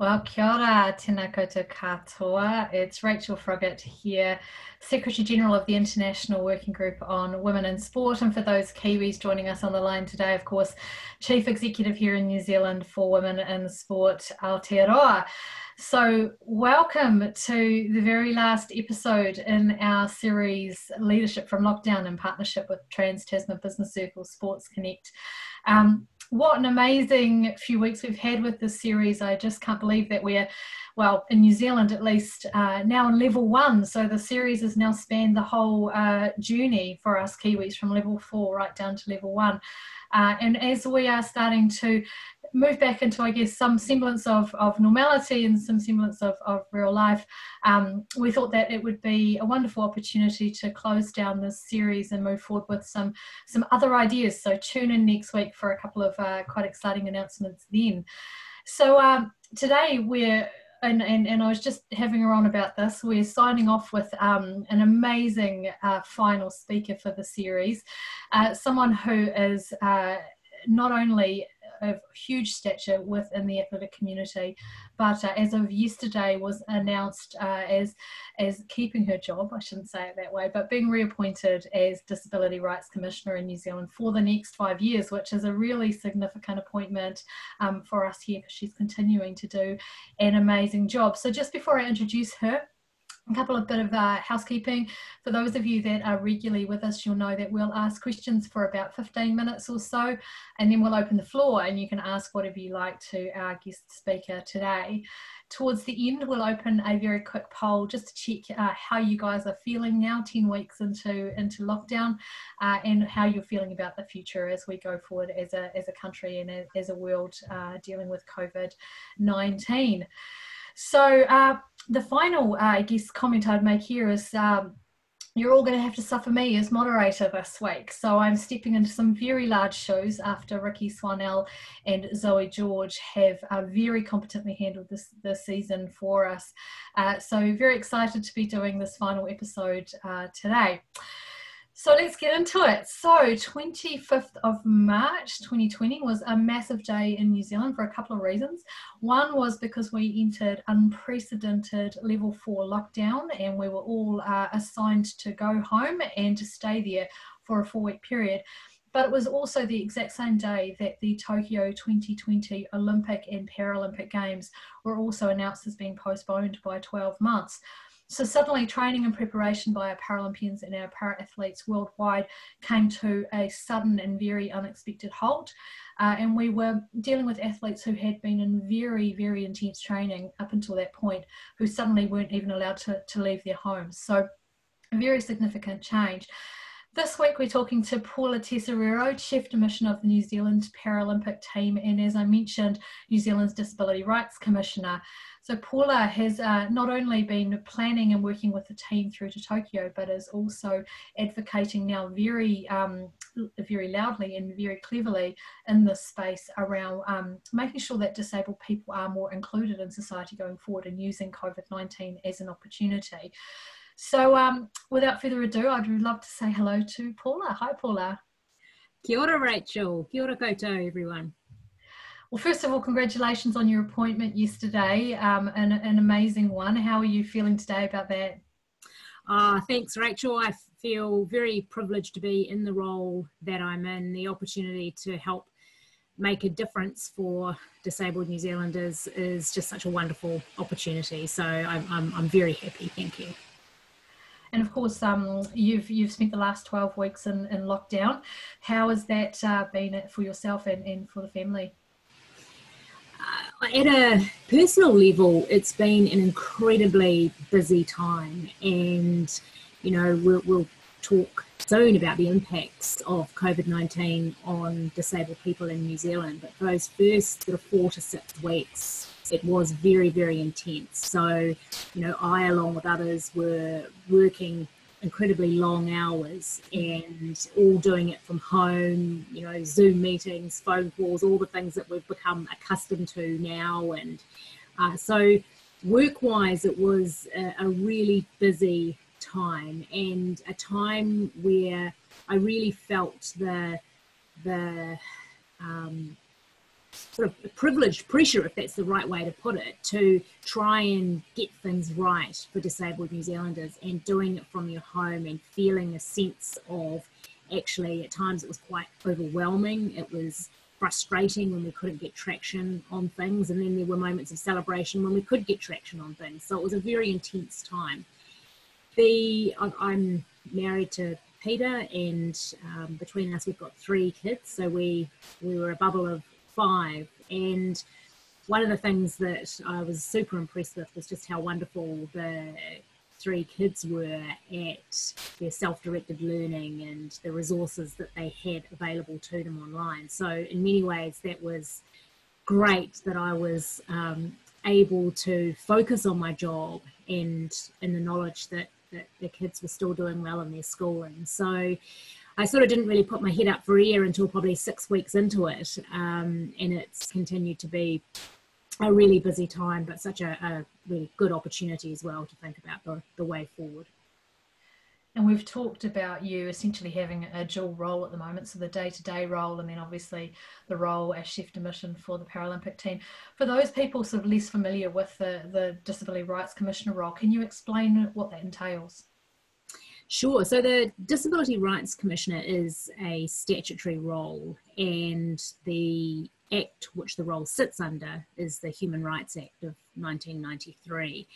Well, kia ora, tēnā koutou katoa. It's Rachel Froggatt here, Secretary General of the International Working Group on Women in Sport. And for those Kiwis joining us on the line today, of course, Chief Executive here in New Zealand for Women in Sport, Aotearoa. So, welcome to the very last episode in our series Leadership from Lockdown in partnership with Trans Tasman Business Circle Sports Connect. Um, what an amazing few weeks we've had with this series. I just can't believe that we're, well, in New Zealand at least, uh, now on level one. So the series has now spanned the whole uh, journey for us Kiwis from level four right down to level one. Uh, and as we are starting to move back into, I guess, some semblance of, of normality and some semblance of, of real life, um, we thought that it would be a wonderful opportunity to close down this series and move forward with some, some other ideas. So tune in next week for a couple of uh, quite exciting announcements then. So um, today we're and, and, and I was just having her on about this. We're signing off with um, an amazing uh, final speaker for the series, uh, someone who is uh, not only of huge stature within the athletic community, but uh, as of yesterday was announced uh, as as keeping her job. I shouldn't say it that way, but being reappointed as Disability Rights Commissioner in New Zealand for the next five years, which is a really significant appointment um, for us here because she's continuing to do an amazing job. So just before I introduce her a couple of bit of uh, housekeeping. For those of you that are regularly with us, you'll know that we'll ask questions for about 15 minutes or so, and then we'll open the floor and you can ask whatever you like to our guest speaker today. Towards the end, we'll open a very quick poll just to check uh, how you guys are feeling now, 10 weeks into, into lockdown, uh, and how you're feeling about the future as we go forward as a, as a country and as a world uh, dealing with COVID-19. So uh, the final, uh, I guess, comment I'd make here is um, you're all going to have to suffer me as moderator this week. So I'm stepping into some very large shows after Rikki Swannell and Zoe George have uh, very competently handled this, this season for us. Uh, so very excited to be doing this final episode uh, today. So let's get into it. So 25th of March 2020 was a massive day in New Zealand for a couple of reasons. One was because we entered unprecedented level four lockdown and we were all uh, assigned to go home and to stay there for a four week period. But it was also the exact same day that the Tokyo 2020 Olympic and Paralympic Games were also announced as being postponed by 12 months. So suddenly training and preparation by our Paralympians and our para athletes worldwide came to a sudden and very unexpected halt. Uh, and we were dealing with athletes who had been in very, very intense training up until that point, who suddenly weren't even allowed to, to leave their homes. So a very significant change. This week we're talking to Paula Tesoriero, Chief de Mission of the New Zealand Paralympic team, and as I mentioned, New Zealand's Disability Rights Commissioner. So Paula has uh, not only been planning and working with the team through to Tokyo, but is also advocating now very, um, very loudly and very cleverly in this space around um, making sure that disabled people are more included in society going forward and using COVID-19 as an opportunity. So um, without further ado, I'd love to say hello to Paula. Hi, Paula. Kia ora, Rachel. Kia ora koutou, everyone. Well, first of all, congratulations on your appointment yesterday, um, an, an amazing one. How are you feeling today about that? Uh, thanks, Rachel. I feel very privileged to be in the role that I'm in, the opportunity to help make a difference for disabled New Zealanders is just such a wonderful opportunity. So I'm, I'm, I'm very happy. Thank you. And of course, um, you've you've spent the last 12 weeks in, in lockdown. How has that uh, been for yourself and, and for the family? Uh, at a personal level, it's been an incredibly busy time, and you know we'll, we'll talk soon about the impacts of COVID nineteen on disabled people in New Zealand. But for those first sort of four to six weeks, it was very very intense. So, you know, I along with others were working incredibly long hours and all doing it from home, you know, Zoom meetings, phone calls, all the things that we've become accustomed to now. And uh, so, work wise, it was a, a, really busy time and a time where I really felt the, the, um, sort of privileged pressure, if that's the right way to put it, to try and get things right for disabled New Zealanders and doing it from your home and feeling a sense of actually at times it was quite overwhelming. It was frustrating when we couldn't get traction on things, and then there were moments of celebration when we could get traction on things. So it was a very intense time. The I'm married to Peter, and um, between us we've got three kids. So we we were a bubble of five, and one of the things that I was super impressed with was just how wonderful the three kids were at their self-directed learning and the resources that they had available to them online. So in many ways, that was great that I was um, able to focus on my job and in the knowledge that that the kids were still doing well in their schooling. So I sort of didn't really put my head up for air until probably six weeks into it, um, and it's continued to be a really busy time, but such a, a, really good opportunity as well to think about the, the way forward. And we've talked about you essentially having a dual role at the moment, so the day-to-day role, and then obviously the role as chef de mission for the Paralympic team. For those people sort of less familiar with the, the Disability Rights Commissioner role, can you explain what that entails? Sure. So the Disability Rights Commissioner is a statutory role, and the act which the role sits under is the Human Rights Act of 1993.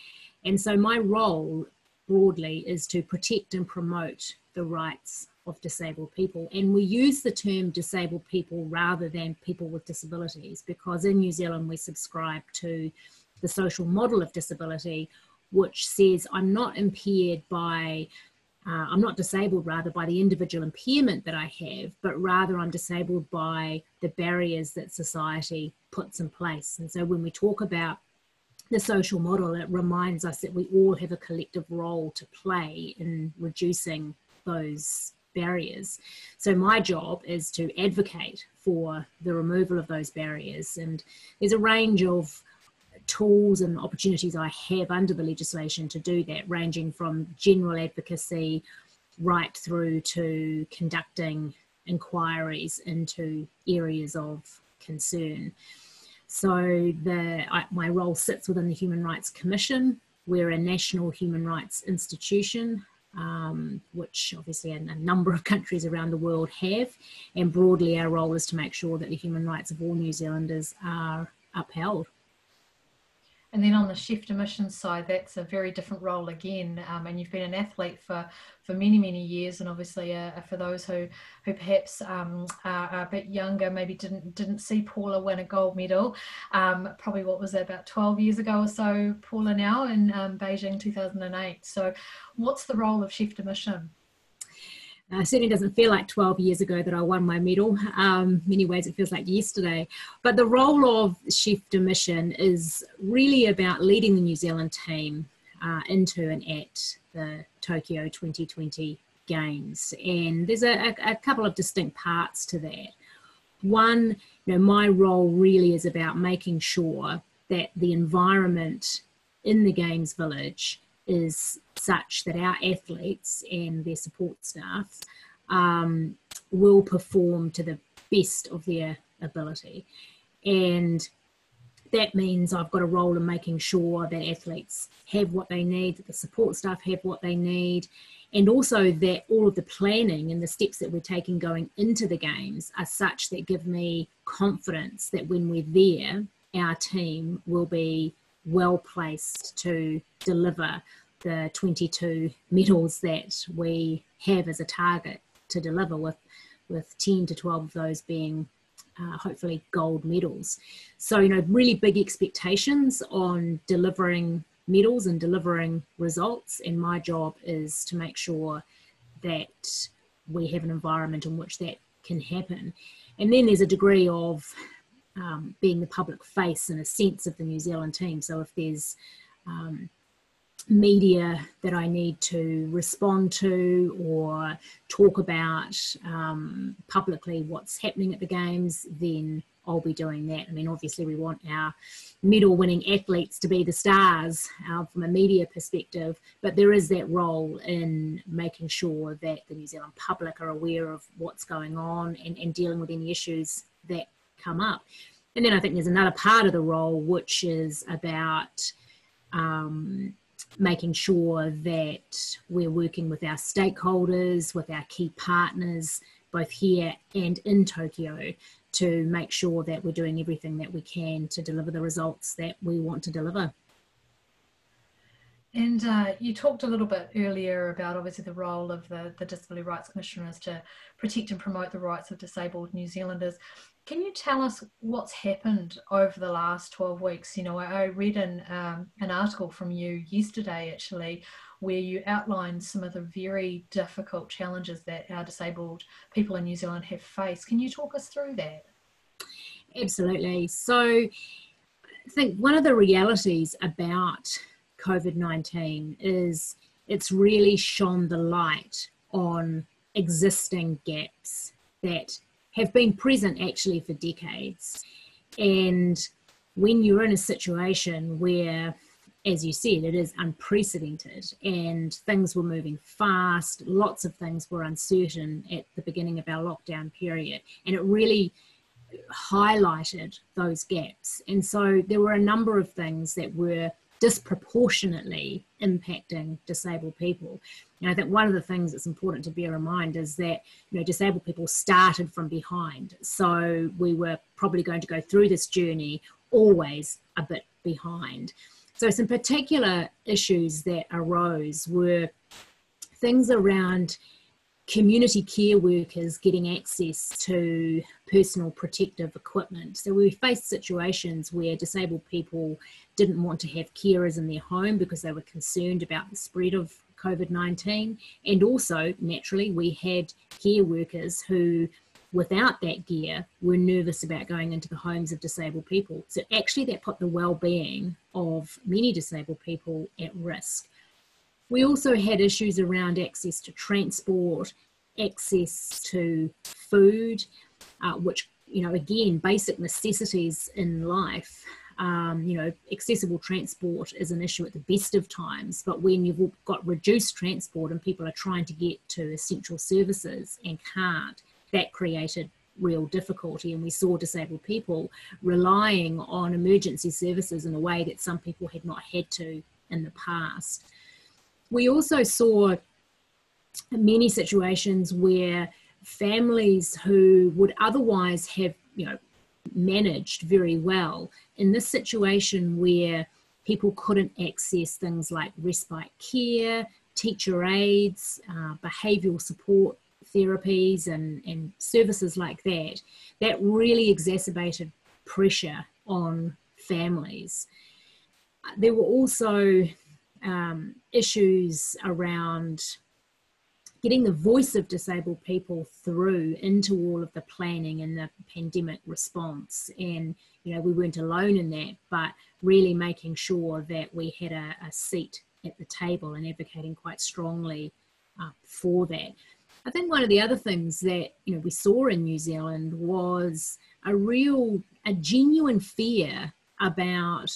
And so my role broadly is to protect and promote the rights of disabled people. And we use the term disabled people rather than people with disabilities because in New Zealand we subscribe to the social model of disability, which says I'm not impaired by, uh, I'm not disabled rather by the individual impairment that I have, but rather I'm disabled by the barriers that society puts in place. And so when we talk about the social model, it reminds us that we all have a collective role to play in reducing those barriers. So my job is to advocate for the removal of those barriers. And there's a range of tools and opportunities I have under the legislation to do that, ranging from general advocacy right through to conducting inquiries into areas of concern. So the, I, my role sits within the Human Rights Commission. We're a national human rights institution, um, which obviously a, a, number of countries around the world have. And broadly, our role is to make sure that the human rights of all New Zealanders are upheld. And then on the chef de mission side, that's a very different role again. Um, and you've been an athlete for, for many, many years. And obviously, uh, uh, for those who, who perhaps um, are, a bit younger, maybe didn't didn't see Paula win a gold medal. Um, probably what was that, about 12 years ago or so, Paula now in um, Beijing 2008. So, what's the role of chef de mission? Uh, certainly doesn't feel like 12 years ago that I won my medal. Um, many ways it feels like yesterday. But the role of chef de mission is really about leading the New Zealand team uh, into and at the Tokyo 2020 Games. And there's a, a, a couple of distinct parts to that. One, you know, my role really is about making sure that the environment in the Games Village is such that our athletes and their support staff um, will perform to the best of their ability. And that means I've got a role in making sure that athletes have what they need, that the support staff have what they need, and also that all of the planning and the steps that we're taking going into the games are such that give me confidence that when we're there, our team will be well placed to deliver the 22 medals that we have as a target to deliver with with 10 to 12 of those being uh, hopefully gold medals. So you know really big expectations on delivering medals and delivering results and my job is to make sure that we have an environment in which that can happen. And then there's a degree of um, being the public face in a sense of the New Zealand team. So if there's um, media that I need to respond to or talk about um, publicly what's happening at the games, then I'll be doing that. I mean, obviously, we want our medal winning athletes to be the stars uh, from a media perspective, but there is that role in making sure that the New Zealand public are aware of what's going on and, and dealing with any issues that come up. And then I think there's another part of the role which is about um, making sure that we're working with our stakeholders, with our key partners, both here and in Tokyo, to make sure that we're doing everything that we can to deliver the results that we want to deliver. And uh, you talked a little bit earlier about obviously the role of the, the Disability Rights Commissioners to protect and promote the rights of disabled New Zealanders. Can you tell us what's happened over the last 12 weeks? You know, I, I read an, um, an article from you yesterday actually where you outlined some of the very difficult challenges that our disabled people in New Zealand have faced. Can you talk us through that? Absolutely. So I think one of the realities about COVID 19 is it's really shone the light on existing gaps that have been present actually for decades. And when you're in a situation where, as you said, it is unprecedented and things were moving fast, lots of things were uncertain at the beginning of our lockdown period, and it really highlighted those gaps. And so there were a number of things that were disproportionately impacting disabled people. And I think one of the things that's important to bear in mind is that you know disabled people started from behind, so we were probably going to go through this journey always a bit behind. So some particular issues that arose were things around community care workers getting access to personal protective equipment. So we faced situations where disabled people didn't want to have carers in their home because they were concerned about the spread of COVID 19. And also, naturally, we had care workers who, without that gear, were nervous about going into the homes of disabled people. So, actually, that put the well being of many disabled people at risk. We also had issues around access to transport, access to food, uh, which, you know, again, basic necessities in life um, you know, accessible transport is an issue at the best of times, but when you've got reduced transport and people are trying to get to essential services and can't, that created real difficulty. And we saw disabled people relying on emergency services in a way that some people had not had to in the past. We also saw many situations where families who would otherwise have, you know, managed very well in this situation where people couldn't access things like respite care, teacher aids, uh, behavioural support therapies, and, and services like that, that really exacerbated pressure on families. There were also um, issues around getting the voice of disabled people through into all of the planning and the pandemic response. And, you know, we weren't alone in that, but really making sure that we had a, a seat at the table and advocating quite strongly uh, for that. I think one of the other things that you know we saw in New Zealand was a real, a genuine fear about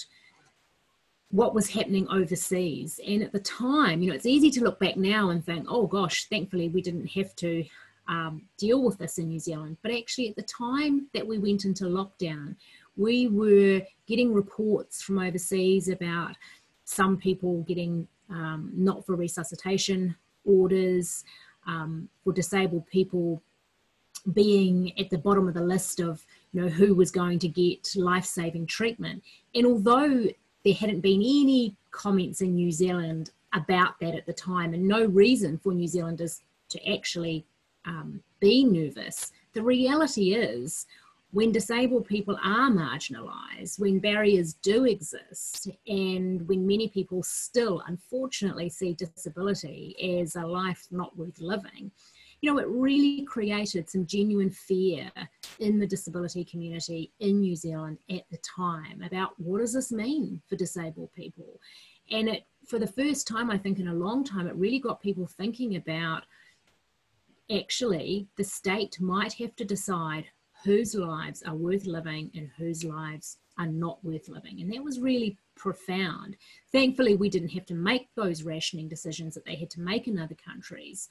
what was happening overseas. And at the time, you know, it's easy to look back now and think, oh gosh, thankfully we didn't have to um, deal with this in New Zealand. But actually, at the time that we went into lockdown, we were getting reports from overseas about some people getting um, not for resuscitation orders, um, for disabled people being at the bottom of the list of you know who was going to get life-saving treatment and although there hadn't been any comments in New Zealand about that at the time, and no reason for New Zealanders to actually um, be nervous. The reality is, when disabled people are marginalised, when barriers do exist, and when many people still unfortunately see disability as a life not worth living, you know, it really created some genuine fear in the disability community in New Zealand at the time about what does this mean for disabled people? And it, for the first time, I think in a long time, it really got people thinking about actually the state might have to decide whose lives are worth living and whose lives are not worth living. And that was really profound. Thankfully, we didn't have to make those rationing decisions that they had to make in other countries.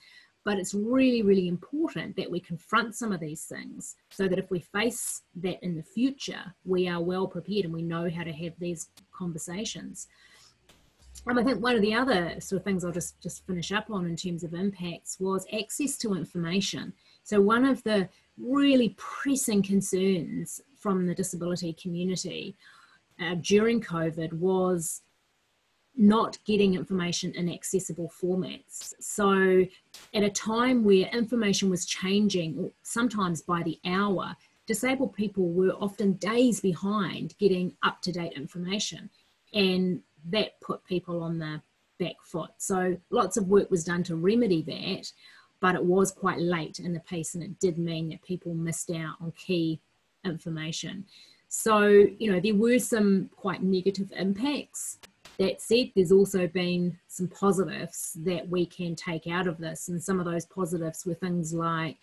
But it's really, really important that we confront some of these things so that if we face that in the future, we are well prepared and we know how to have these conversations. And I think one of the other sort of things I'll just, just finish up on in terms of impacts was access to information. So, one of the really pressing concerns from the disability community uh, during COVID was not getting information in accessible formats. So, at a time where information was changing, sometimes by the hour, disabled people were often days behind getting up to date information. And that put people on the back foot. So, lots of work was done to remedy that, but it was quite late in the piece, and it did mean that people missed out on key information. So, you know, there were some quite negative impacts that said, there's also been some positives that we can take out of this. And some of those positives were things like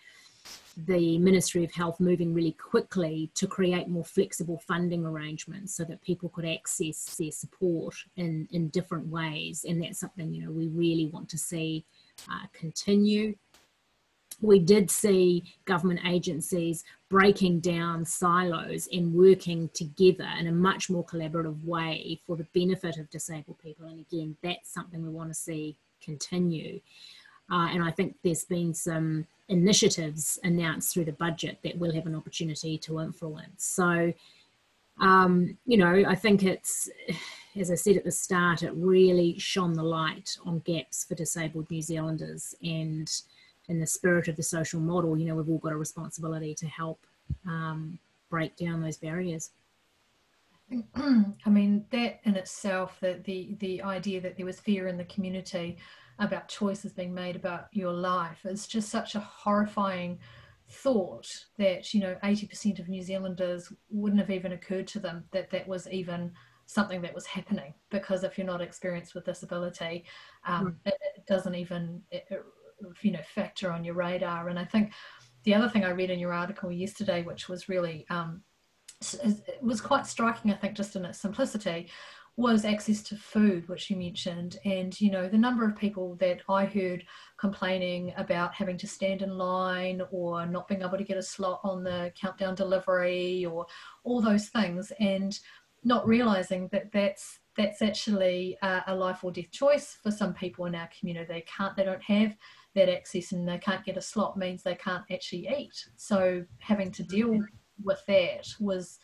the Ministry of Health moving really quickly to create more flexible funding arrangements so that people could access their support in, in different ways. And that's something, you know, we really want to see uh, continue we did see government agencies breaking down silos and working together in a much more collaborative way for the benefit of disabled people. And again, that's something we want to see continue. Uh, and I think there's been some initiatives announced through the budget that we'll have an opportunity to influence. So, um, you know, I think it's, as I said at the start, it really shone the light on gaps for disabled New Zealanders and in the spirit of the social model, you know, we've all got a responsibility to help um, break down those barriers. I mean, that in itself, that the the idea that there was fear in the community about choices being made about your life is just such a horrifying thought that you know 80% of New Zealanders wouldn't have even occurred to them that that was even something that was happening because if you're not experienced with disability, um, mm. it, it, doesn't even it, it you know factor on your radar. And I think the other thing I read in your article yesterday, which was really um, it was quite striking, I think, just in its simplicity, was access to food, which you mentioned, and you know the number of people that I heard complaining about having to stand in line or not being able to get a slot on the countdown delivery or all those things, and not realizing that that's that's actually a, a life or death choice for some people in our community. They can't, they don't have that access and they can't get a slot means they can't actually eat. So having to deal with that was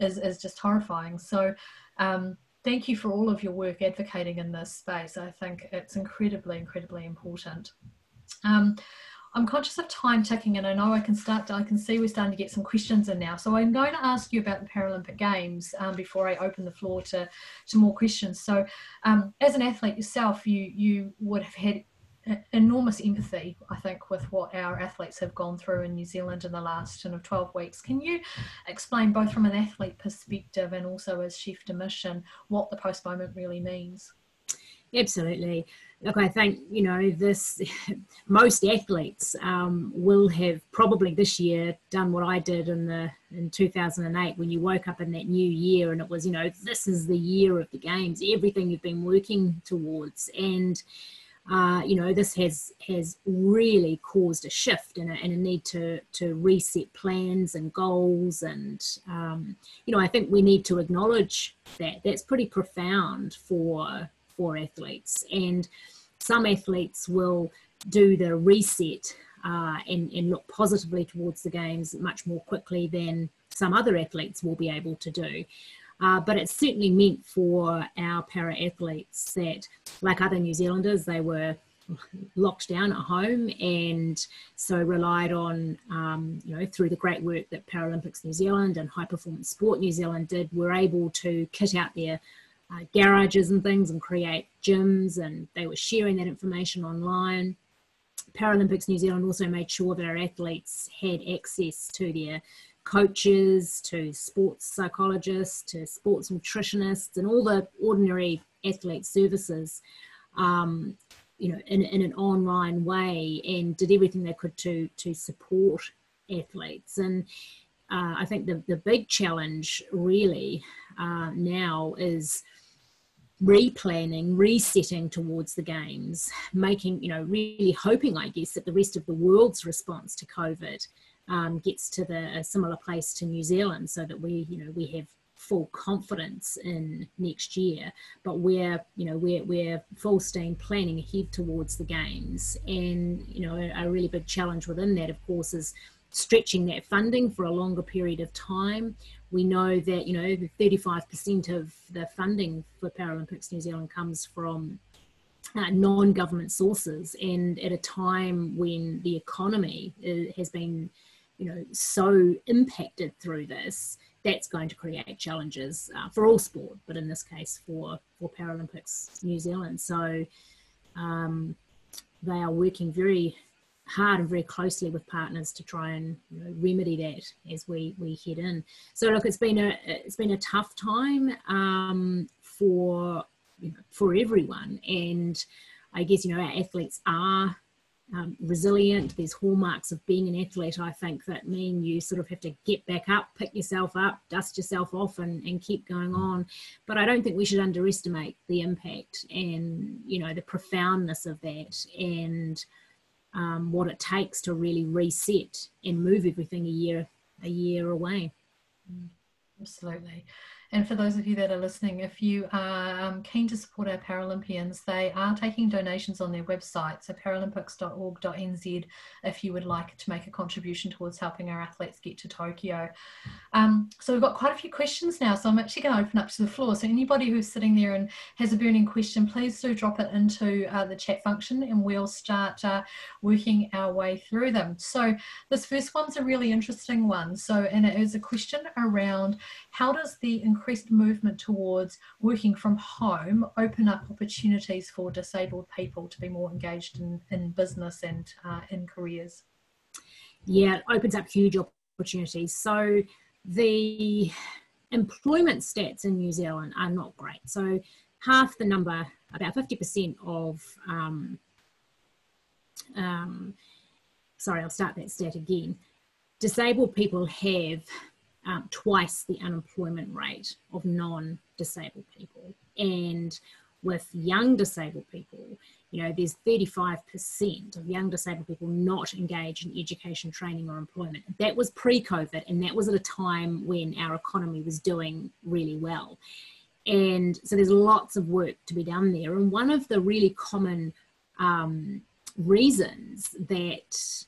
is, is just horrifying. So um, thank you for all of your work advocating in this space. I think it's incredibly, incredibly important. Um, I'm conscious of time ticking and I know I can start, to, I can see we're starting to get some questions in now. So I'm going to ask you about the Paralympic Games um, before I open the floor to, to more questions. So um, as an athlete yourself, you, you would have had enormous empathy, I think, with what our athletes have gone through in New Zealand in the last you know, 12 weeks. Can you explain, both from an athlete perspective and also as chef de mission, what the post moment really means? Absolutely. Look, I think, you know, this, most athletes um, will have probably this year done what I did in the, in 2008 when you woke up in that new year and it was, you know, this is the year of the games, everything you've been working towards. And, uh, you know, this has has really caused a shift and a, and a need to to reset plans and goals. And um, you know, I think we need to acknowledge that that's pretty profound for for athletes. And some athletes will do the reset uh, and, and look positively towards the games much more quickly than some other athletes will be able to do. Uh, but it's certainly meant for our para athletes that, like other New Zealanders, they were locked down at home and so relied on um, you know through the great work that paralympics new zealand and high performance sport new zealand did were able to kit out their uh, garages and things and create gyms and they were sharing that information online. Paralympics new zealand also made sure that our athletes had access to their coaches to sports psychologists to sports nutritionists and all the ordinary athlete services um, you know in, in an online way and did everything they could to to support athletes. And uh, I think the, the big challenge really uh, now is replanning, resetting towards the games, making, you know, really hoping, I guess, that the rest of the world's response to COVID um, gets to the a similar place to New Zealand, so that we, you know, we have full confidence in next year. But we're, you know, we're we're full steam planning ahead towards the games, and you know, a, a really big challenge within that, of course, is stretching that funding for a longer period of time. We know that, you know, 35% of the funding for Paralympics New Zealand comes from uh, non-government sources and at a time when the economy uh, has been you know so impacted through this that's going to create challenges uh, for all sport but in this case for for paralympics new zealand so um, they are working very hard and very closely with partners to try and you know, remedy that as we we head in. So look, it's been a it's been a tough time um, for you know, for everyone, and I guess you know our athletes are. Um, resilient. There's hallmarks of being an athlete, I think, that mean you sort of have to get back up, pick yourself up, dust yourself off, and, and keep going on. But I don't think we should underestimate the impact and, you know, the profoundness of that. And, um, what it takes to really reset and move everything a year a year away. Mm, absolutely. And for those of you that are listening, if you are um, keen to support our Paralympians, they are taking donations on their website, so paralympics.org.nz, if you would like to make a contribution towards helping our athletes get to Tokyo. Um, so we've got quite a few questions now, so I'm actually going to open up to the floor. So anybody who's sitting there and has a burning question, please do drop it into uh, the chat function and we'll start uh, working our way through them. So this first one's a really interesting one. So, and it is a question around how does the increased movement towards working from home open up opportunities for disabled people to be more engaged in, in business and uh, in careers? Yeah, it opens up huge opportunities. So the employment stats in New Zealand are not great. So half the number, about 50% of, um, um, sorry, I'll start that stat again. Disabled people have um, twice the unemployment rate of non disabled people. And with young disabled people, you know, there's 35% of young disabled people not engaged in education, training, or employment. That was pre COVID, and that was at a time when our economy was doing really well. And so there's lots of work to be done there. And one of the really common um, reasons that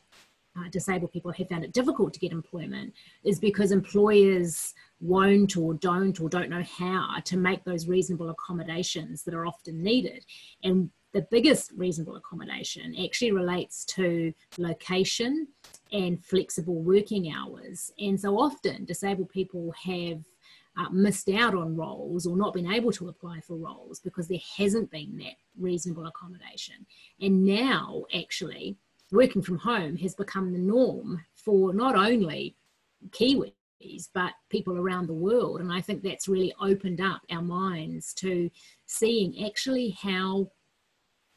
uh, disabled people have found it difficult to get employment is because employers won't or don't or don't know how to make those reasonable accommodations that are often needed. And the biggest reasonable accommodation actually relates to location and flexible working hours. And so often disabled people have uh, missed out on roles or not been able to apply for roles because there hasn't been that reasonable accommodation. And now, actually, working from home has become the norm for not only Kiwis, but people around the world. And I think that's really opened up our minds to seeing actually how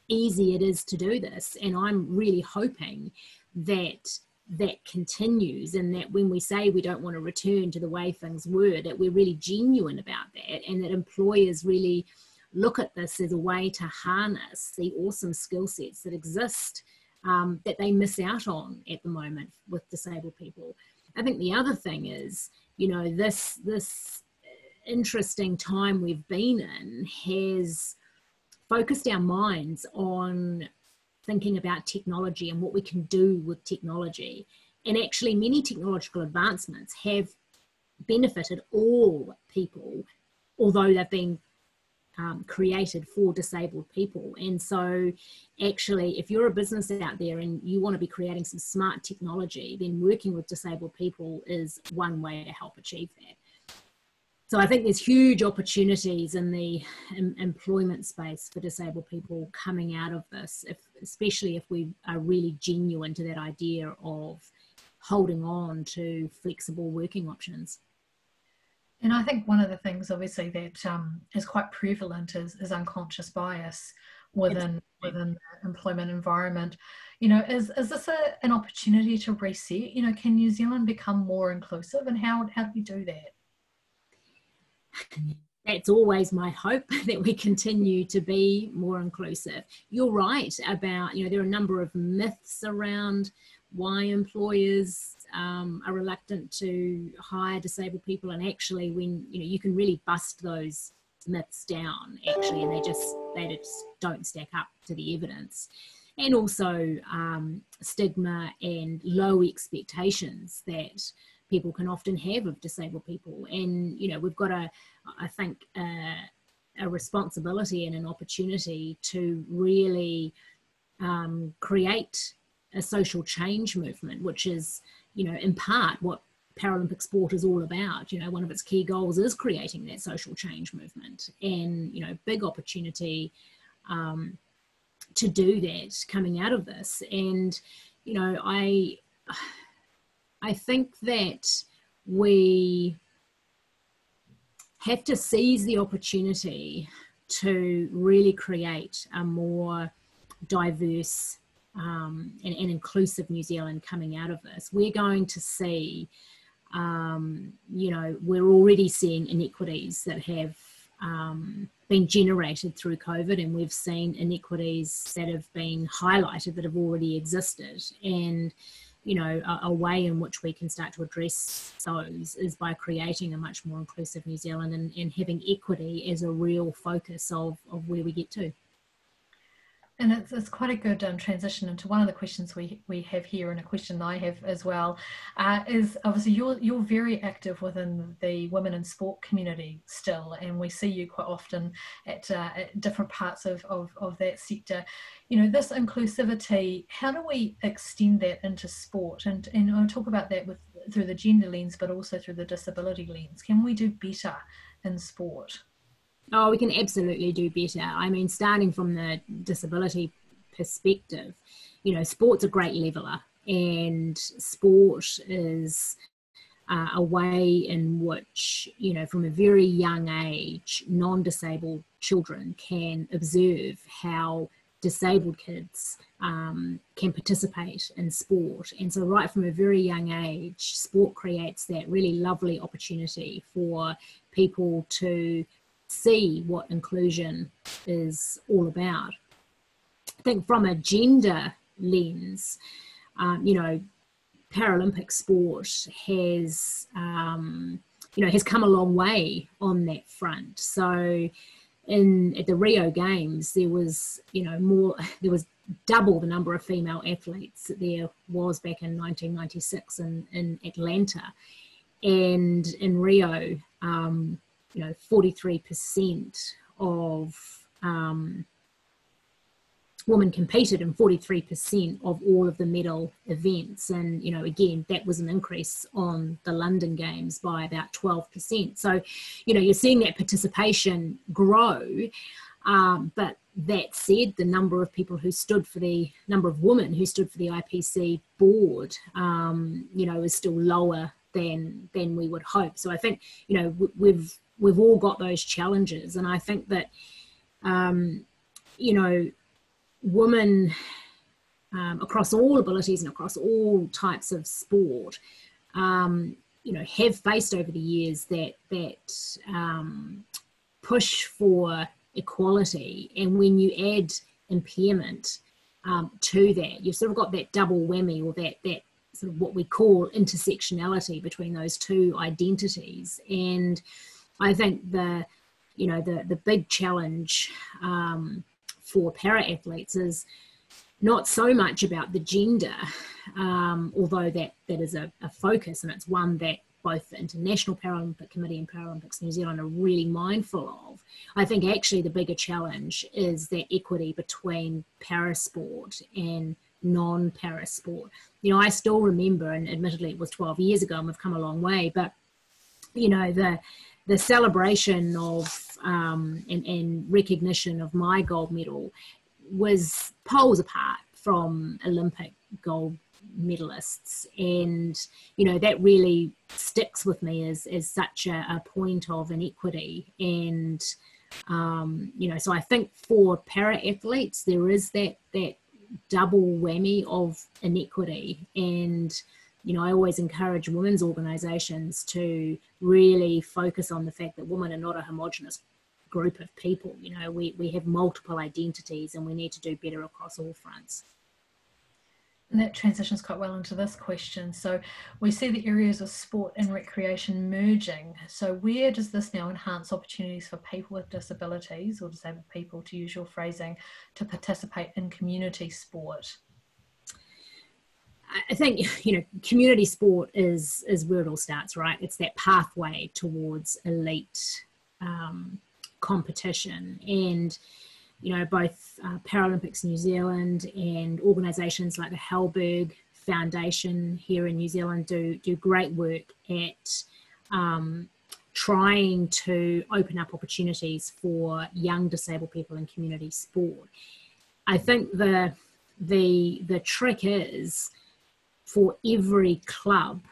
easy it is to do this. And I'm really hoping that that continues and that when we say we don't want to return to the way things were, that we're really genuine about that and that employers really look at this as a way to harness the awesome skill sets that exist um, that they miss out on at the moment with disabled people. I think the other thing is, you know, this this interesting time we've been in has focused our minds on thinking about technology and what we can do with technology. And actually, many technological advancements have benefited all people, although they've been um, created for disabled people. And so, actually, if you're a business out there and you want to be creating some smart technology, then working with disabled people is one way to help achieve that. So, I think there's huge opportunities in the em- employment space for disabled people coming out of this, if, especially if we are really genuine to that idea of holding on to flexible working options. And I think one of the things, obviously, that um, is quite prevalent is, is unconscious bias within within the employment environment. You know, is is this a, an opportunity to reset? You know, can New Zealand become more inclusive, and how how do we do that? that's always my hope that we continue to be more inclusive. You're right about, you know, there are a number of myths around why employers um, are reluctant to hire disabled people, and actually, when you know, you can really bust those myths down actually, and they just they just don't stack up to the evidence. And also um, stigma and low expectations that people can often have of disabled people. And, you know, we've got a, I think, a, a responsibility and an opportunity to really um, create a social change movement, which is, you know, in part what Paralympic sport is all about. You know, one of its key goals is creating that social change movement, and you know, big opportunity um, to do that coming out of this. And you know, I I think that we have to seize the opportunity to really create a more diverse um, and, and, inclusive New Zealand coming out of this. We're going to see, um, you know, we're already seeing inequities that have um, been generated through COVID, and we've seen inequities that have been highlighted that have already existed. And you know, a, a, way in which we can start to address those is by creating a much more inclusive New Zealand and, and having equity as a real focus of, of where we get to. And it's, it's quite a good um, transition into one of the questions we, we have here, and a question I have as well, uh, is obviously you're you're very active within the women in sport community still, and we see you quite often at, uh, at different parts of, of, of that sector. You know, this inclusivity, how do we extend that into sport? And and I'll talk about that with through the gender lens, but also through the disability lens. Can we do better in sport? Oh, we can absolutely do better. I mean, starting from the disability perspective, you know, sport's a great leveler, and sport is uh, a way in which, you know, from a very young age, non disabled children can observe how disabled kids um, can participate in sport. And so, right from a very young age, sport creates that really lovely opportunity for people to see what inclusion is all about. I think from a gender lens, um, you know, Paralympic sport has, um, you know, has come a long way on that front. So, in at the Rio Games, there was, you know, more, there was double the number of female athletes that there was back in 1996 in, in Atlanta. And in Rio, um, you know, 43% of um, women competed in 43% of all of the medal events. And, you know, again, that was an increase on the London Games by about 12%. So, you know, you're seeing that participation grow. Um, but that said, the number of people who stood for the number of women who stood for the IPC board, um, you know, is still lower than than we would hope. So I think, you know, we've we've all got those challenges. And i think that um, you know women um, across all abilities and across all types of sport um, you know have faced over the years that that um, push for equality. And when you add impairment um, to that you've sort of got that double whammy or that that sort of what we call intersectionality between those two identities. And I think the you know the the big challenge um, for para athletes is not so much about the gender, um, although that that is a, a, focus and it's one that both the International Paralympic Committee and Paralympics New Zealand are really mindful of. I think actually the bigger challenge is that equity between parasport and non-parasport. You know, I still remember, and admittedly it was 12 years ago and we've come a long way, but you know, the the celebration of um, and, and recognition of my gold medal was poles apart from Olympic gold medalists. And you know that really sticks with me as, as such a, a point of inequity. And um, you know so i think for para athletes there is that that double whammy of inequity. And you know, I always encourage women's organisations to really focus on the fact that women are not a homogenous group of people. You know, we, we have multiple identities and we need to do better across all fronts. And that transitions quite well into this question. So we see the areas of sport and recreation merging. So where does this now enhance opportunities for people with disabilities or disabled people, to use your phrasing, to participate in community sport? I think you know community sport is is where it all starts, right? It's that pathway towards elite um, competition, and you know both uh, Paralympics New Zealand and organisations like the Halberg Foundation here in New Zealand do do great work at um, trying to open up opportunities for young disabled people in community sport. I think the the the trick is for every club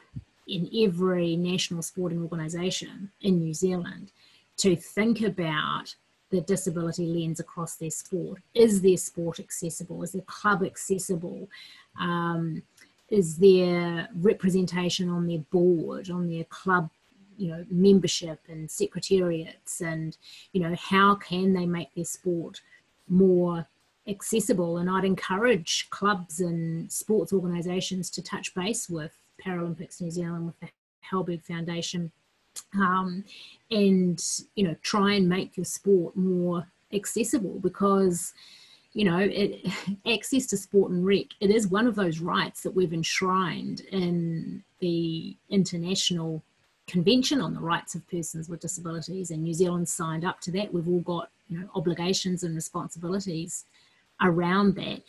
in every national sporting organisation in New Zealand to think about the disability lens across their sport. Is their sport accessible? Is their club accessible? Um, is there representation on their board, on their club, you know, membership and secretariats, and you know, how can they make their sport more accessible. And I'd encourage clubs and sports organisations to touch base with Paralympics New Zealand, with the Halberg Foundation, um, and you know try and make your sport more accessible because you know it, access to sport and rec it is one of those rights that we've enshrined in the international convention on the rights of persons with disabilities and new zealand signed up to that we've all got you know obligations and responsibilities around that.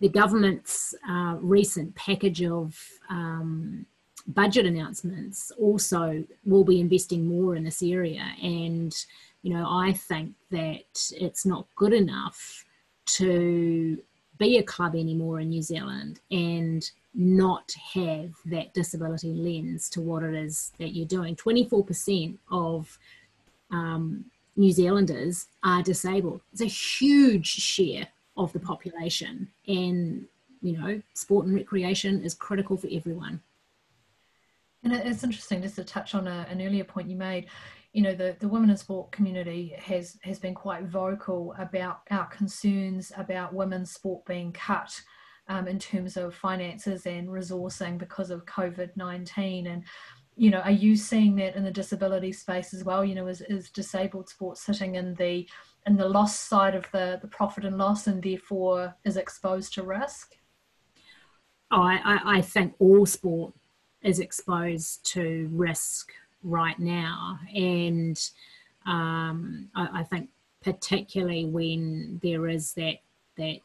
The government's uh, recent package of um, budget announcements also will be investing more in this area. And, you know, I think that it's not good enough to be a club anymore in New Zealand and not have that disability lens to what it is that you're doing. 24% of um, New Zealanders are disabled. It's a huge share of the population. And, you know, sport and recreation is critical for everyone. And it's interesting just to touch on a, an earlier point you made. You know, the, the women in sport community has, has been quite vocal about our concerns about women's sport being cut um, in terms of finances and resourcing because of COVID 19. And, you know, are you seeing that in the disability space as well? You know, is, is disabled sport sitting in the and the loss side of the, the profit and loss and therefore is exposed to risk? Oh, I, I think all sport is exposed to risk right now. And um, I, I, think particularly when there is that, that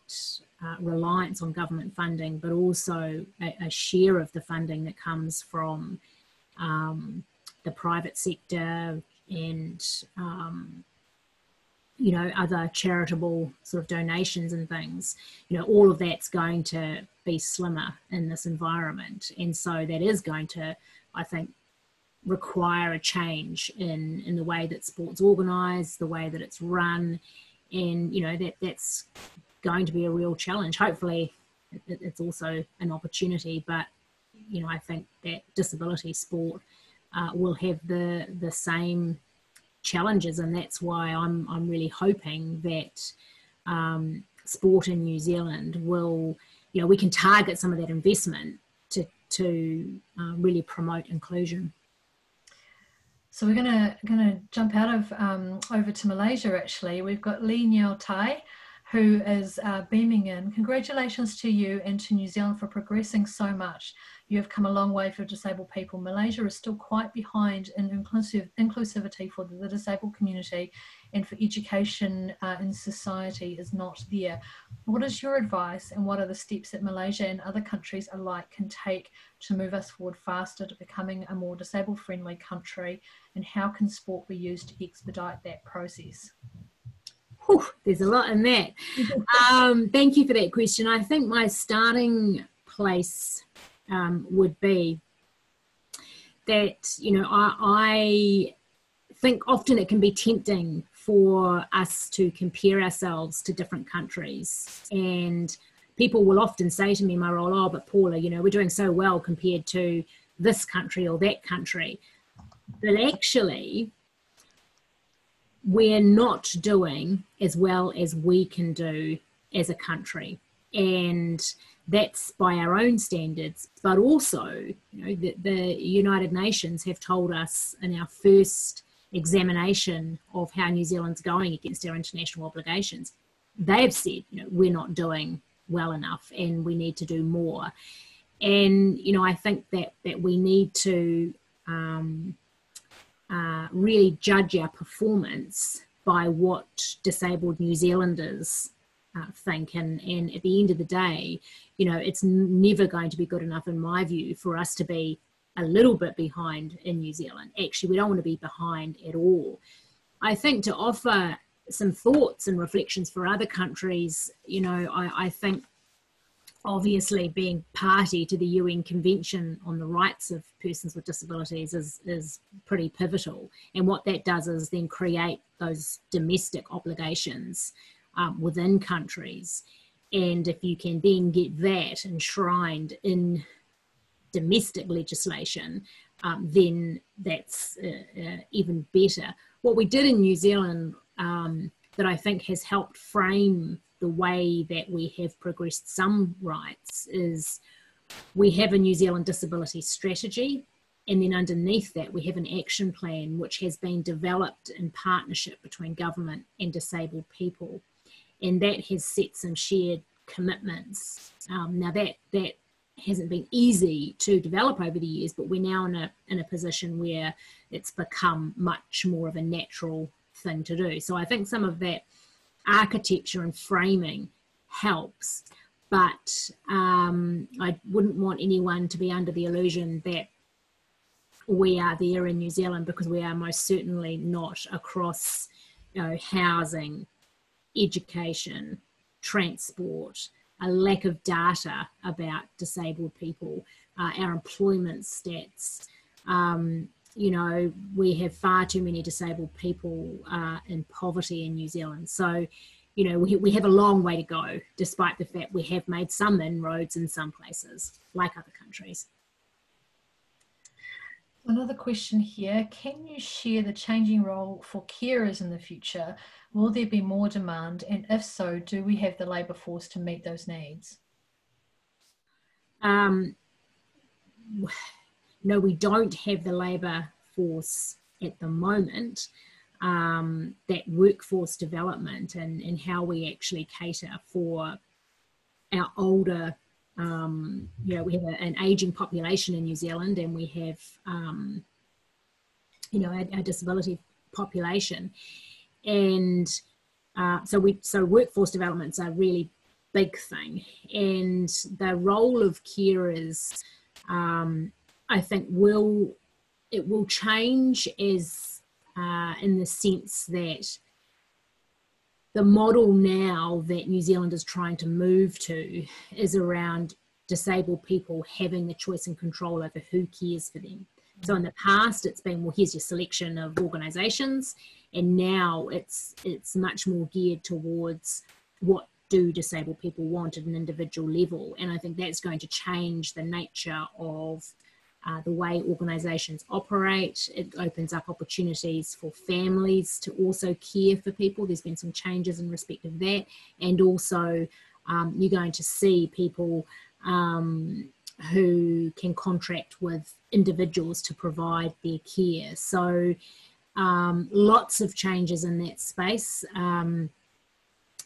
uh, reliance on government funding, but also a, a, share of the funding that comes from um, the private sector and um, you know other charitable sort of donations and things you know all of that's going to be slimmer in this environment. And so that is going to i think require a change in in the way that sports organized the way that it's run. And you know that that's going to be a real challenge. Hopefully it, it's also an opportunity but you know i think that disability sport uh, will have the the same challenges, and that's why I'm I'm really hoping that um, sport in New Zealand will, you know, we can target some of that investment to to uh, really promote inclusion. So we're gonna gonna jump out of um, over to Malaysia. Actually, we've got Lee Niao Tai who is uh, beaming in. Congratulations to you and to New Zealand for progressing so much. You have come a long way for disabled people. Malaysia is still quite behind in inclusive, inclusivity for the disabled community and for education uh, in society is not there. What is your advice and what are the steps that Malaysia and other countries alike can take to move us forward faster to becoming a more disabled friendly country and how can sport be used to expedite that process? Whew, there's a lot in that. Um, thank you for that question. I think my starting place um, would be that, you know, I, I think often it can be tempting for us to compare ourselves to different countries and people will often say to me, my role, oh, but Paula, you know, we're doing so well compared to this country or that country. But actually, we're not doing as well as we can do as a country. And that's by our own standards, but also, you know, the, the United Nations have told us in our first examination of how New Zealand's going against our international obligations, they've said, you know, we're not doing well enough and we need to do more. And, you know, I think that, that we need to um, uh, really judge our performance by what disabled New Zealanders uh, think. And, and at the end of the day, you know, it's never going to be good enough, in my view, for us to be a little bit behind in New Zealand. Actually, we don't want to be behind at all. I think to offer some thoughts and reflections for other countries, you know, I, I think obviously being party to the UN Convention on the Rights of Persons with Disabilities is, is pretty pivotal. And what that does is then create those domestic obligations um, within countries. And if you can then get that enshrined in domestic legislation, um, then that's uh, uh, even better. What we did in New Zealand um, that I think has helped frame the way that we have progressed some rights is we have a New Zealand disability strategy, and then underneath that, we have an action plan which has been developed in partnership between government and disabled people, and that has set some shared commitments. Um, now that that hasn't been easy to develop over the years, but we're now in a in a position where it's become much more of a natural thing to do. So I think some of that architecture and framing helps, but um, I wouldn't want anyone to be under the illusion that we are there in New Zealand because we are most certainly not across you know, housing, education, transport, a lack of data about disabled people, uh, our employment stats. Um, you know, we have far too many disabled people uh, in poverty in New Zealand. So, you know, we, we have a long way to go, despite the fact we have made some inroads in some places, like other countries. Another question here Can you share the changing role for carers in the future? Will there be more demand? And if so, do we have the labour force to meet those needs? Um, no, we don't have the labour force at the moment. Um, that workforce development and, and how we actually cater for our older, um, you know, we have a, an aging population in New Zealand and we have, um, you know, our, disability population. And uh, so we, so workforce development's a really big thing. And the role of carers, um, I think will it will change as uh, in the sense that the model now that New Zealand is trying to move to is around disabled people having the choice and control over who cares for them. So in the past, it's been well, here's your selection of organisations, and now it's it's much more geared towards what do disabled people want at an individual level, and I think that's going to change the nature of uh, the way organisations operate. It opens up opportunities for families to also care for people. There's been some changes in respect of that, and also um, you're going to see people um, who can contract with individuals to provide their care. So um, lots of changes in that space. Um,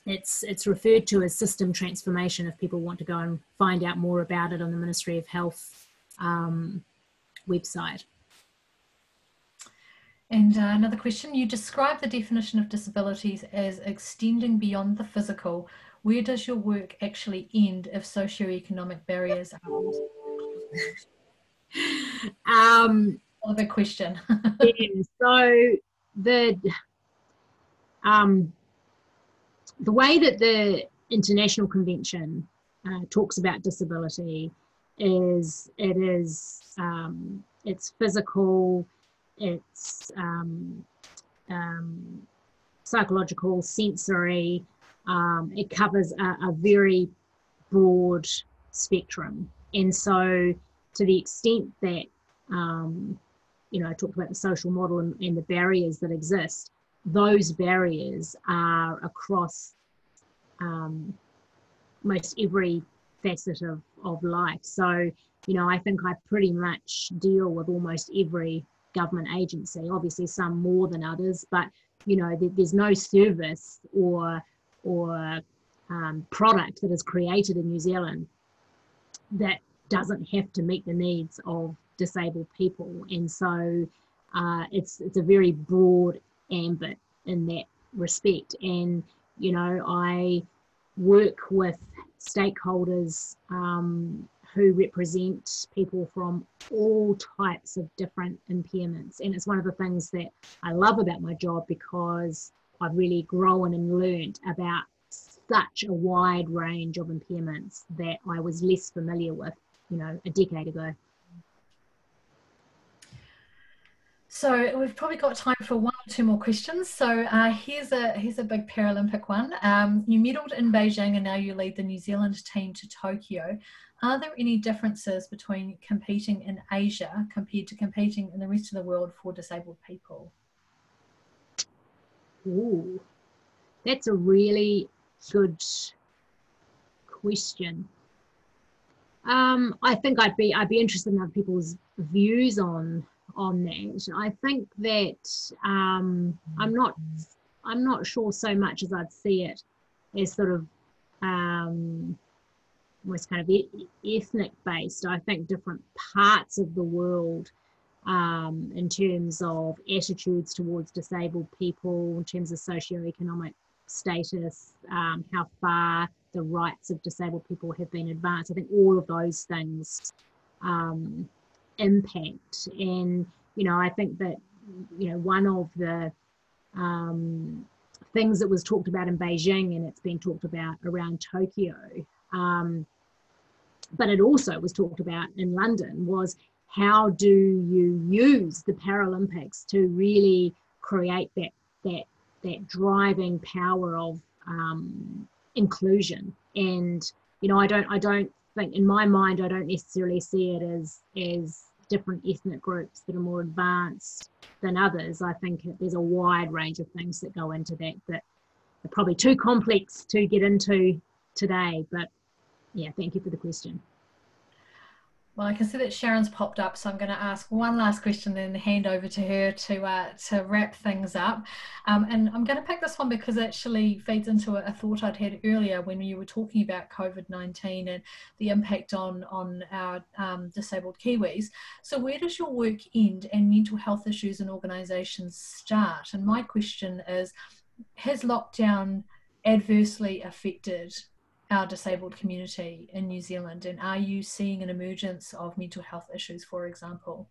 it's it's referred to as system transformation if people want to go and find out more about it on the Ministry of Health um, website. And uh, another question, you describe the definition of disabilities as extending beyond the physical. Where does your work actually end if socioeconomic barriers are? um, Another question. yeah, so the um, the way that the International Convention uh, talks about disability is it is um, it's physical, it's um, um, psychological, sensory. Um, it covers a, a, very broad spectrum. And so, to the extent that, um, you know, I talked about the social model and, and the barriers that exist, those barriers are across um, most every facet of, of life. So, you know, I think I pretty much deal with almost every government agency, obviously some more than others, but, you know, there, there's no service or, or um, product that is created in New Zealand that doesn't have to meet the needs of disabled people. And so uh, it's, it's a very broad ambit in that respect. And, you know, I work with stakeholders um, who represent people from all types of different impairments. And it's one of the things that I love about my job because I've really grown and learned about such a wide range of impairments that I was less familiar with, you know, a decade ago. So we've probably got time for one or two more questions. So uh, here's a here's a big Paralympic one. Um, you medalled in Beijing and now you lead the New Zealand team to Tokyo. Are there any differences between competing in Asia compared to competing in the rest of the world for disabled people? Ooh, that's a really good question. Um, I think I'd be I'd be interested in other people's views on on that. I think that um, I'm not I'm not sure so much as I'd see it as sort of um, almost kind of e- ethnic based. I think different parts of the world, um, in terms of attitudes towards disabled people, in terms of socioeconomic status, um, how far the rights of disabled people have been advanced. I think all of those things um, impact. And, you know, I think that, you know, one of the um, things that was talked about in Beijing and it's been talked about around Tokyo, um, but it also was talked about in London was how do you use the Paralympics to really create that that that driving power of um, inclusion and you know i don't i don't think in my mind i don't necessarily see it as as different ethnic groups that are more advanced than others i think there's a wide range of things that go into that that are probably too complex to get into today but yeah thank you for the question well, I can see that Sharon's popped up, so I'm going to ask one last question, then hand over to her to uh, to wrap things up. Um, and I'm going to pick this one because it actually feeds into a, thought I'd had earlier when you were talking about COVID-19 and the impact on on our um, disabled Kiwis. So, where does your work end and mental health issues in organisations start? And my question is, has lockdown adversely affected our disabled community in New Zealand? And are you seeing an emergence of mental health issues, for example?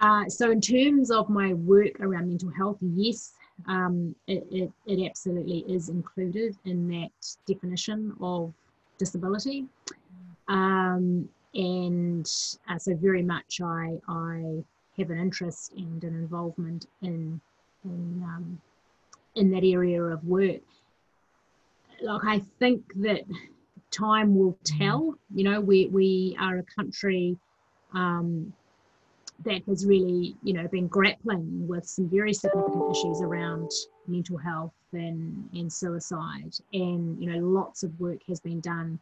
Uh, so, in terms of my work around mental health, yes, um, it, it, it, absolutely is included in that definition of disability. Um, and uh, so, very much, I, I have an interest and an involvement in, in, um, in that area of work like I think that time will mm-hmm. tell. You know, we we are a country um, that has really, you know, been grappling with some very significant issues around mental health and and suicide, and you know, lots of work has been done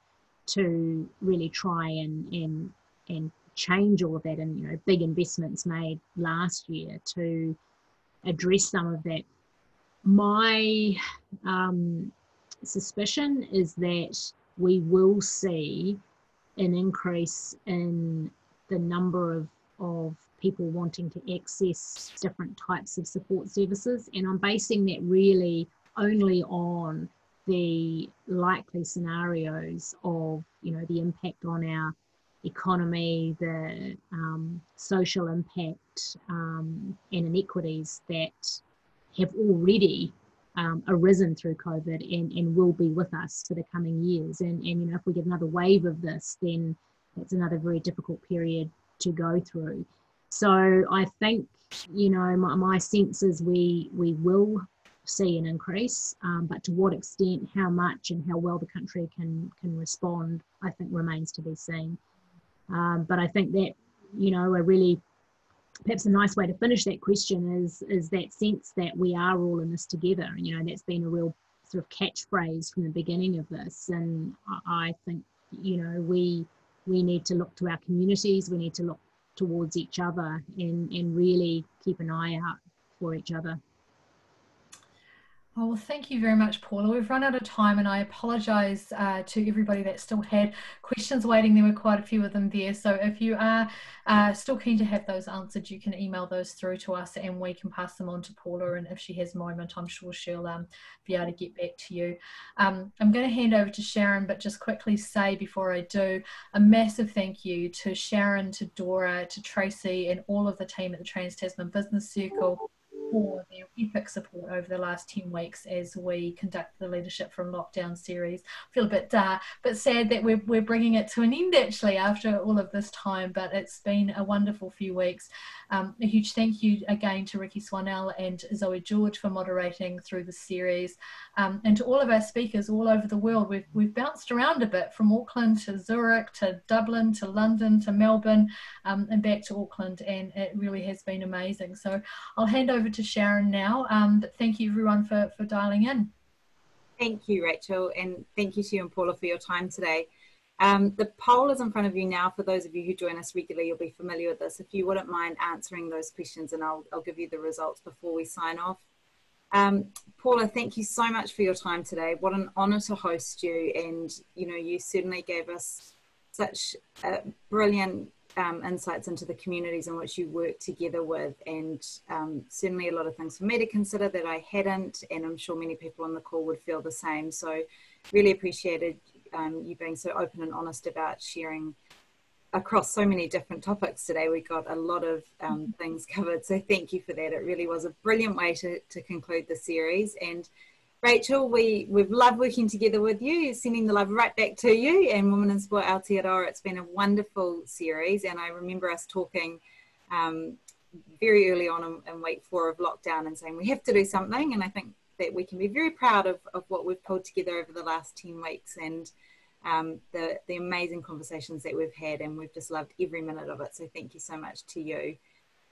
to really try and and and change all of that, and you know, big investments made last year to address some of that. My um, suspicion is that we will see an increase in the number of, of people wanting to access different types of support services. And I'm basing that really only on the likely scenarios of, you know, the impact on our economy, the um, social impact um, and inequities that have already um, arisen through COVID and, and will be with us for the coming years. And, and, you know, if we get another wave of this, then it's another very difficult period to go through. So I think, you know, my, my sense is we, we will see an increase, um, but to what extent, how much, and how well the country can can respond, I think remains to be seen. Um, but I think that you know a really perhaps a nice way to finish that question is is that sense that we are all in this together. And you know that's been a real sort of catchphrase from the beginning of this, and I think you know we we need to look to our communities, we need to look towards each other, and and really keep an eye out for each other. Oh, well, thank you very much, Paula. We've run out of time, and I apologise uh, to everybody that still had questions waiting. There were quite a few of them there. So, if you are uh, still keen to have those answered, you can email those through to us, and we can pass them on to Paula. And if she has a moment, I'm sure she'll um, be able to get back to you. Um, I'm going to hand over to Sharon, but just quickly say before I do, a massive thank you to Sharon, to Dora, to Tracy, and all of the team at the Trans Tasman Business Circle for their epic support over the last 10 weeks as we conduct the Leadership from Lockdown series. I feel a bit uh, bit sad that we're, we're bringing it to an end actually after all of this time, but it's been a wonderful few weeks. Um, a huge thank you again to Rikki Swannell and Zoe George for moderating through the series, um, and to all of our speakers all over the world. We've, we've bounced around a bit from Auckland to Zurich to Dublin to London to Melbourne um, and back to Auckland, and it really has been amazing. So I'll hand over to Sharon now, um, but thank you everyone for, for dialing in. Thank you, Rachel, and thank you to you and Paula for your time today. Um, the poll is in front of you now. For those of you who join us regularly, you'll be familiar with this. If you wouldn't mind answering those questions, and I'll, I'll give you the results before we sign off. Um, Paula, thank you so much for your time today. What an honour to host you, and you know you certainly gave us such a brilliant um, insights into the communities in which you work together with, and um, certainly a lot of things for me to consider that I hadn't, and I'm sure many people on the call would feel the same. So, really appreciated um, you being so open and honest about sharing across so many different topics today. We got a lot of um, mm-hmm. things covered, so thank you for that. It really was a brilliant way to, to conclude the series. And Rachel, we, we've loved working together with you, sending the love right back to you and Women in Sport Aotearoa. It's been a wonderful series, and I remember us talking um, very early on in, in week four of lockdown and saying we have to do something. And I think that we can be very proud of, of what we've pulled together over the last 10 weeks and um, the, the amazing conversations that we've had and we've just loved every minute of it. So thank you so much to you.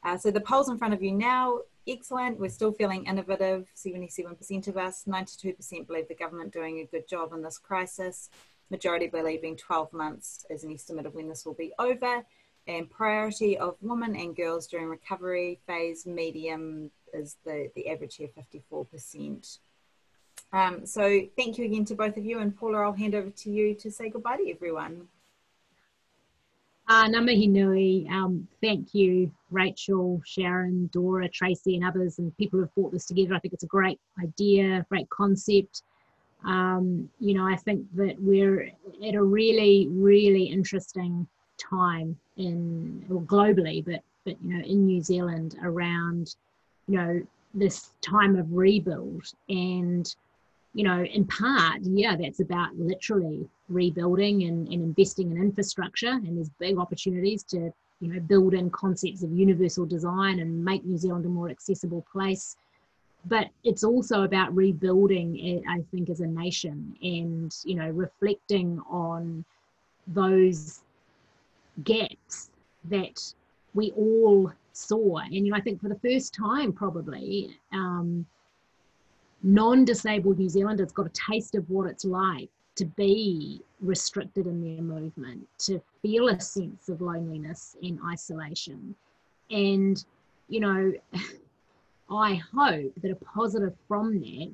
Uh, so the polls in front of you now, excellent. We're still feeling innovative. 77% of us, 92% believe the government doing a good job in this crisis. Majority believing 12 months is an estimate of when this will be over. And priority of women and girls during recovery phase, medium is the, the average here, 54%. Um, so thank you again to both of you. And Paula, I'll hand over to you to say goodbye to everyone. Uh, Namahi Nui, um, thank you, Rachel, Sharon, Dora, Tracy, and others, and people who've brought this together. I think it's a great idea, great concept. Um, you know, I think that we're at a really, really interesting time in, well, globally, but but you know, in New Zealand around you know, this time of rebuild. And, you know, in part, yeah, that's about literally rebuilding and, and investing in infrastructure. And there's big opportunities to, you know, build in concepts of universal design and make New Zealand a more accessible place. But it's also about rebuilding I think, as a nation and, you know, reflecting on those gaps that we all saw. And you know, I think for the first time, probably, um, non-disabled New Zealanders got a taste of what it's like to be restricted in their movement, to feel a sense of loneliness and isolation. And, you know, I hope that a positive from that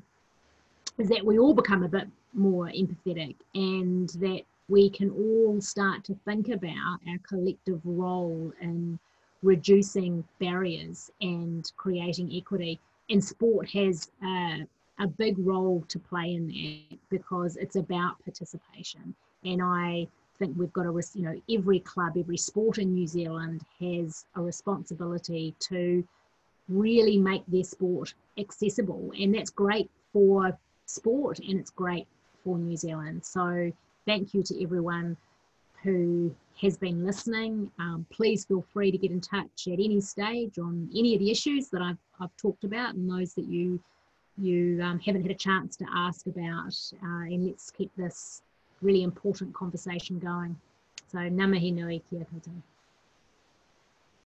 is that we all become a bit more empathetic and that we can all start to think about our collective role in reducing barriers and creating equity. And sport has a, big role to play in that because it's about participation. And I think we've got a, you know, every club, every sport in New Zealand has a responsibility to really make their sport accessible. And that's great for sport and it's great for New Zealand. So thank you to everyone who has been listening, um, please feel free to get in touch at any stage on any of the issues that I've, I've talked about and those that you you um, haven't had a chance to ask about. Uh, and let's keep this really important conversation going. So, namahi nui kia koutou.